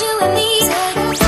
you and me.